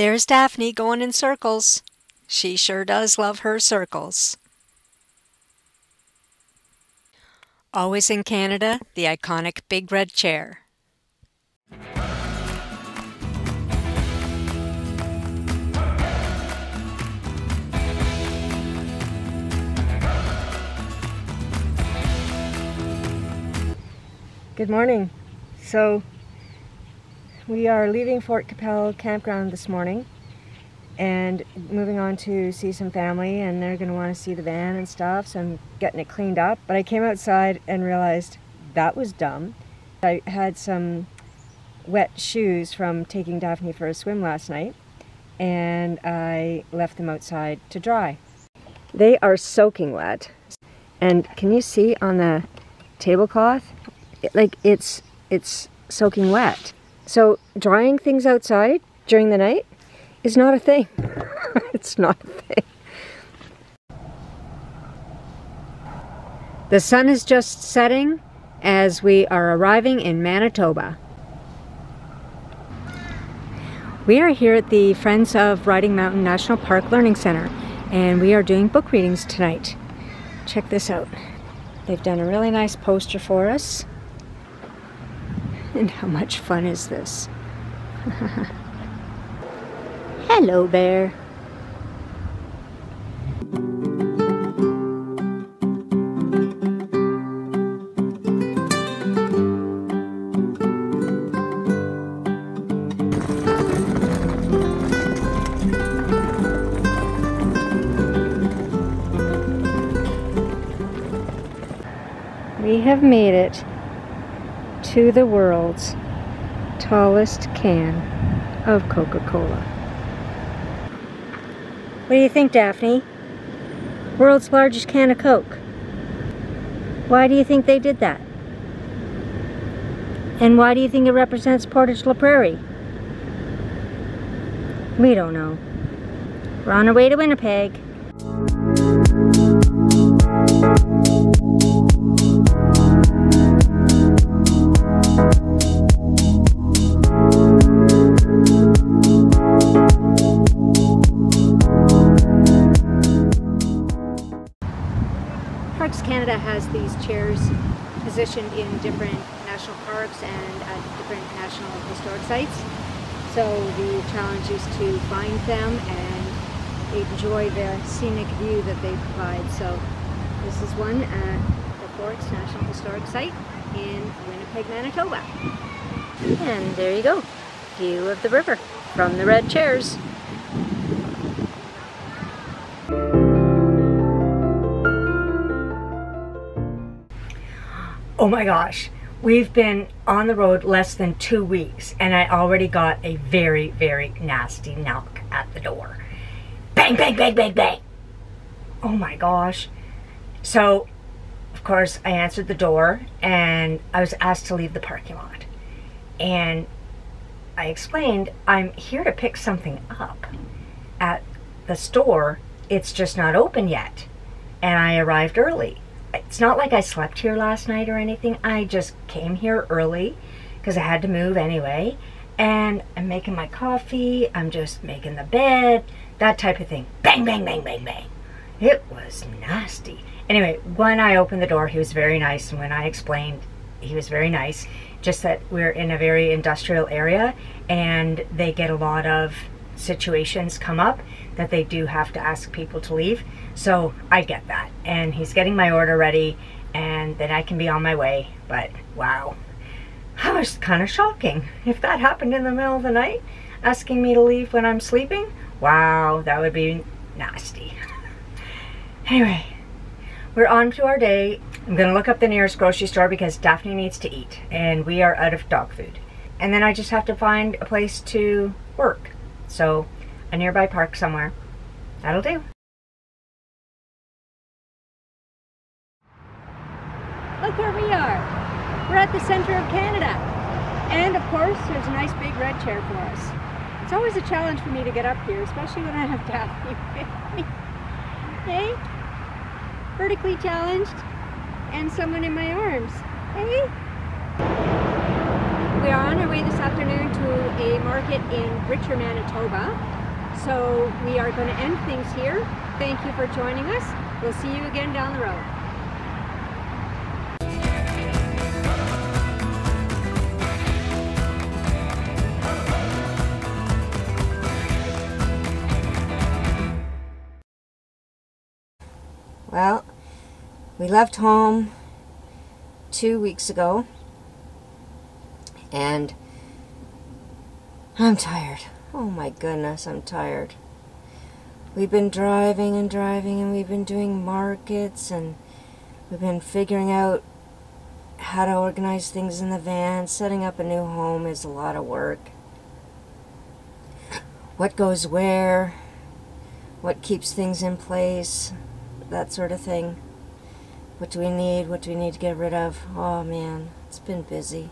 There's Daphne going in circles. She sure does love her circles. Always in Canada, the iconic Big Red Chair. Good morning. So we are leaving Fort Qu'Appelle campground this morning and moving on to see some family and they're going to want to see the van and stuff so I'm getting it cleaned up. But I came outside and realized that was dumb. I had some wet shoes from taking Daphne for a swim last night and I left them outside to dry. They are soaking wet and can you see on the tablecloth like it's it's soaking wet. So drying things outside during the night is not a thing. it's not a thing. The sun is just setting as we are arriving in Manitoba. We are here at the Friends of Riding Mountain National Park Learning Center and we are doing book readings tonight. Check this out. They've done a really nice poster for us. And how much fun is this? Hello, bear. We have made it to the world's tallest can of Coca-Cola. What do you think, Daphne? World's largest can of Coke. Why do you think they did that? And why do you think it represents Portage la Prairie? We don't know. We're on our way to Winnipeg. Has these chairs positioned in different national parks and at different national historic sites. So the challenge is to find them and enjoy the scenic view that they provide. So this is one at the Forks National Historic Site in Winnipeg, Manitoba. And there you go, view of the river from the red chairs. Oh my gosh, we've been on the road less than two weeks and I already got a very, very nasty knock at the door. Bang, bang, bang, bang, bang. Oh my gosh. So, of course, I answered the door and I was asked to leave the parking lot. And I explained, I'm here to pick something up at the store. It's just not open yet. And I arrived early it's not like I slept here last night or anything. I just came here early because I had to move anyway. And I'm making my coffee. I'm just making the bed, that type of thing. Bang, bang, bang, bang, bang. It was nasty. Anyway, when I opened the door, he was very nice. And when I explained, he was very nice. Just that we're in a very industrial area and they get a lot of situations come up that they do have to ask people to leave. So I get that. And he's getting my order ready and then I can be on my way. But wow, that was kind of shocking. If that happened in the middle of the night, asking me to leave when I'm sleeping, wow, that would be nasty. anyway, we're on to our day. I'm gonna look up the nearest grocery store because Daphne needs to eat and we are out of dog food. And then I just have to find a place to work. So a nearby park somewhere. That'll do. Look where we are. We're at the center of Canada. And of course, there's a nice big red chair for us. It's always a challenge for me to get up here, especially when I have Daphne with me. Hey? Vertically challenged and someone in my arms. Hey? On our way this afternoon to a market in Richer, Manitoba. So we are going to end things here. Thank you for joining us. We'll see you again down the road. Well, we left home two weeks ago, and I'm tired. Oh my goodness, I'm tired. We've been driving and driving, and we've been doing markets, and we've been figuring out how to organize things in the van. Setting up a new home is a lot of work. What goes where? What keeps things in place? that sort of thing. What do we need? What do we need to get rid of? Oh man, it's been busy.